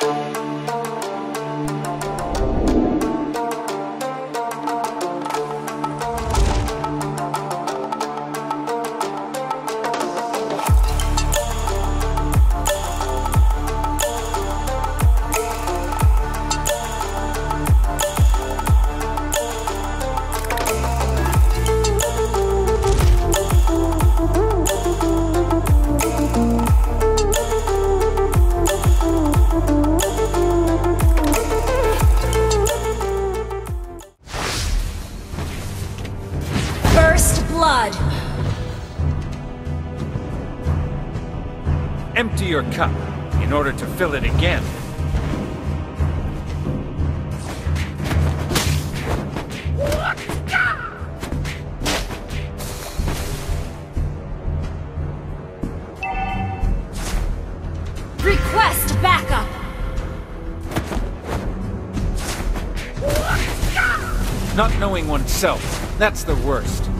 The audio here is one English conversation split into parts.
First to fill it again. Request backup. Not knowing oneself, that's the worst.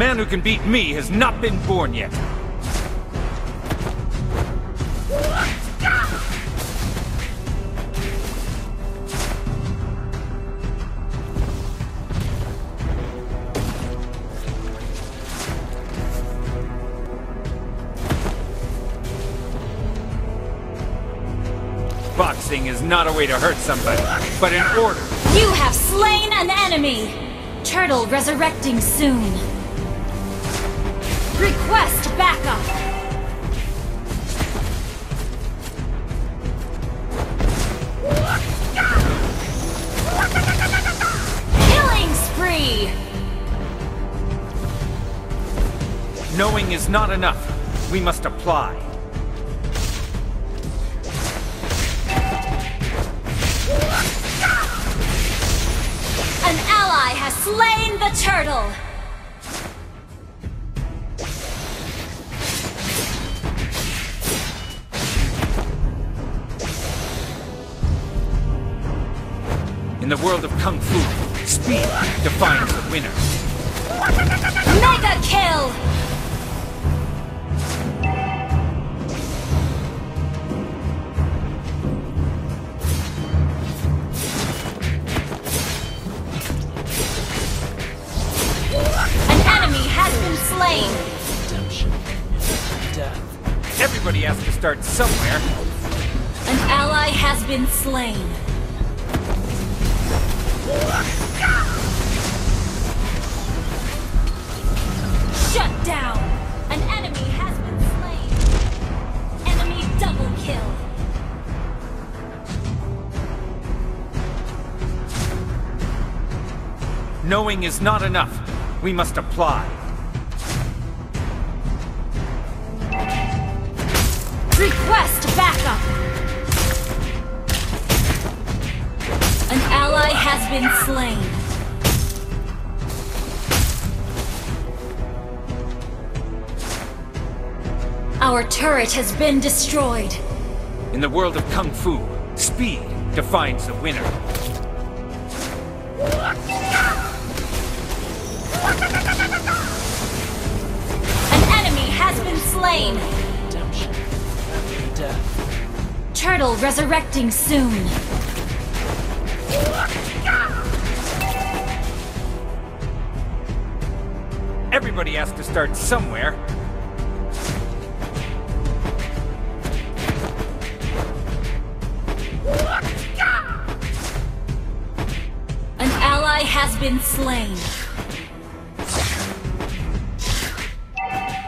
Man who can beat me has not been born yet. Boxing is not a way to hurt somebody, but an order. You have slain an enemy. Turtle resurrecting soon. Request backup. Killing spree. Knowing is not enough. We must apply. An ally has slain the turtle. The world of Kung Fu, speed defines the winner. Mega kill. An enemy has been slain. Redemption. Death. Everybody has to start somewhere. An ally has been slain. Shut down! An enemy has been slain. Enemy double kill. Knowing is not enough. We must apply. Request backup! Ally has been slain. Our turret has been destroyed. In the world of Kung Fu, speed defines the winner. An enemy has been slain. Redemption. Death. Turtle resurrecting soon. Everybody has to start somewhere. An ally has been slain.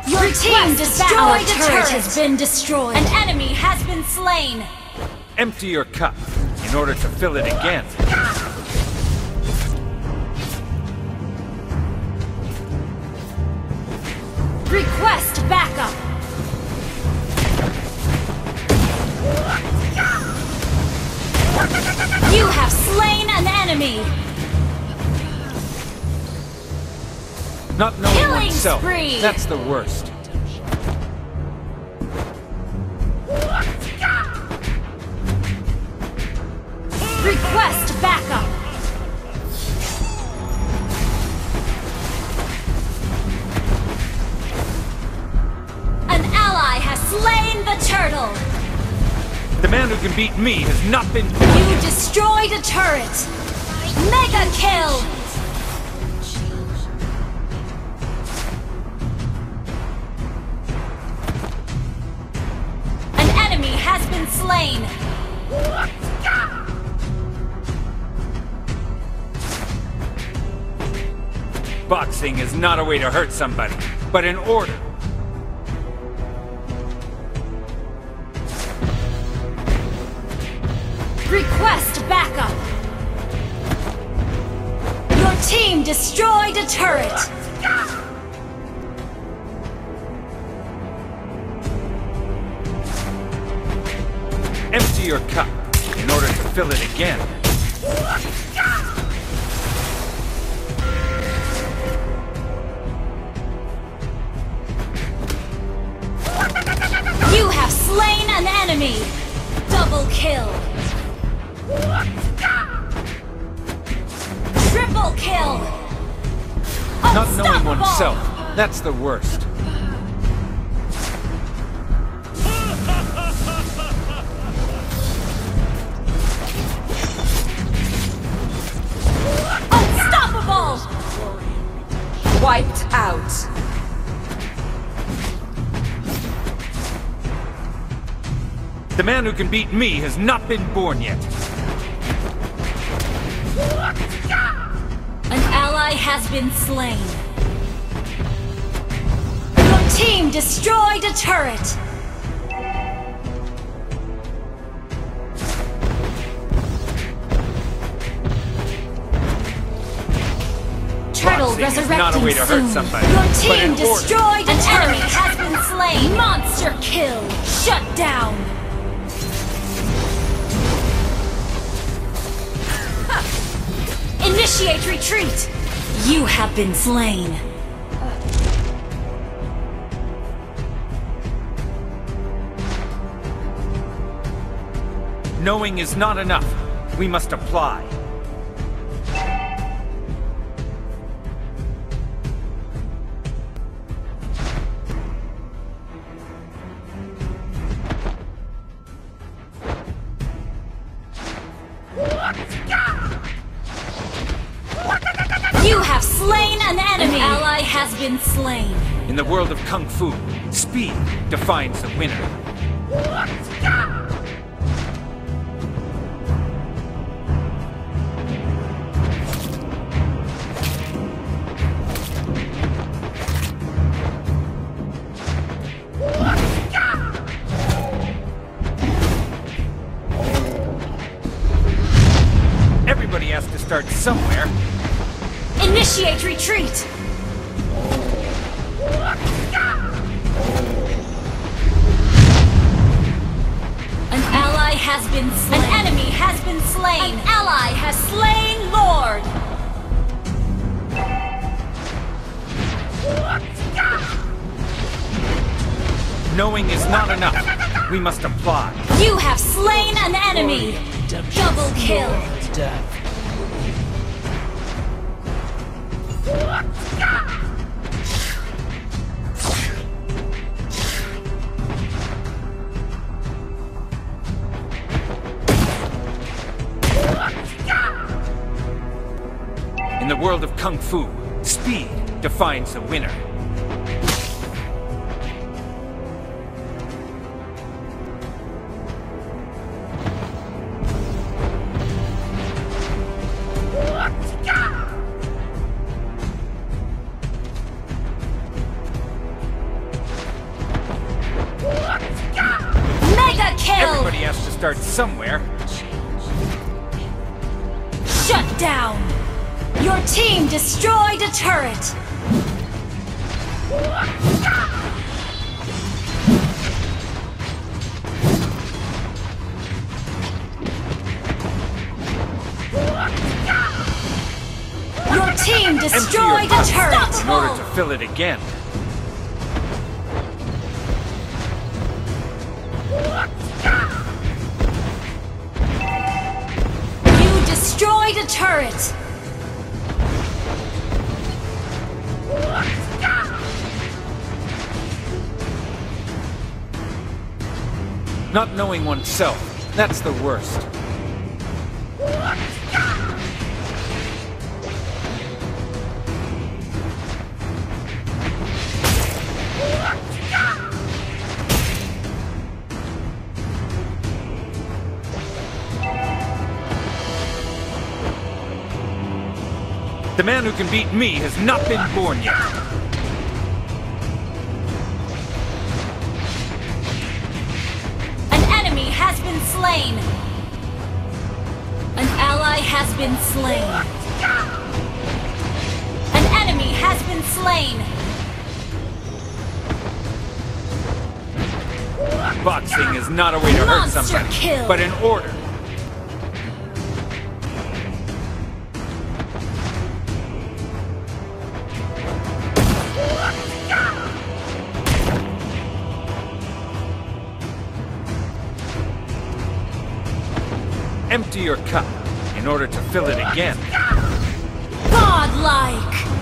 Your team destroyed Our a turret turret has been destroyed. An enemy has been slain. Empty your cup in order to fill it again. Request backup. You have slain an enemy. Not knowing Killing oneself, spree. that's the worst. Who can beat me has not been You destroyed a turret! Mega kill! An enemy has been slain! Boxing is not a way to hurt somebody, but an order. Backup! Your team destroyed a turret! Empty your cup in order to fill it again. You have slain an enemy! Double kill! Triple kill! Not knowing oneself, that's the worst. Unstoppable! Wiped out. The man who can beat me has not been born yet. An ally has been slain. Your team destroyed a turret! Turtle resurrecting not a way to hurt soon. somebody, Your team destroyed a turret has been slain. Monster kill. Shut down. Initiate retreat! You have been slain. Knowing is not enough. We must apply. Have slain an enemy! An ally has been slain. In the world of Kung Fu, speed defines the winner. Everybody has to start somewhere. Initiate retreat! An ally has been slain. An enemy has been slain. An ally has slain Lord. Knowing is not enough. We must apply. You have slain an enemy. Double kill. World of Kung Fu, speed defines the winner. Mega kill. Everybody has to start somewhere. Shut down. Your team destroyed a turret. Your team Empty your destroyed a turret. in order to fill it again. You destroyed a turret. Not knowing oneself, that's the worst. The man who can beat me has not been born yet. Has been slain. An enemy has been slain. Boxing is not a way to hurt Monster somebody, kill. but an order. Empty your cup in order to fill it again. Godlike!